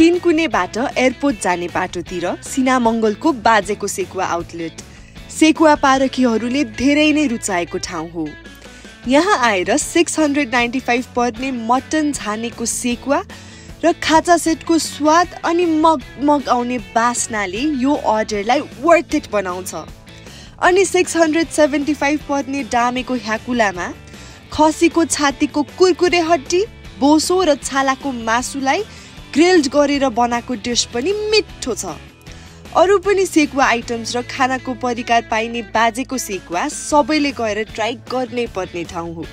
पुणेबाट airport जाने बाटोतिर सिनामङ्गलको बाजेको सेकुवा आउटलेट। सेकुवा पारखीहरूले धेरै नै रुचाएको ठाउँ हो। यहाँ आएर सिक्स हन्ड्रेड नाइन्टी फाइभ पर्ने मटन झानेको सेकुवा र खाजा सेटको स्वाद अनि मग मग आउने बास्नाले यो अर्डरलाई वर्थ इट बनाउँछ। अनि सिक्स हन्ड्रेड सेभेन्टी फाइभ पर्ने डामेको ह्याकुलामा खसीको छातीको कुरकुरे हड्डी बोसो र छालाको मासुलाई ग्रिल्ड गरेर बनाएको डिस पनि मिठो छ। अरू पनि सेकुवा आइटम्स र खानाको परिकार पाइने बाजेको सेकुवा सबैले गएर ट्राई गर्नै पर्ने ठाउँ हो।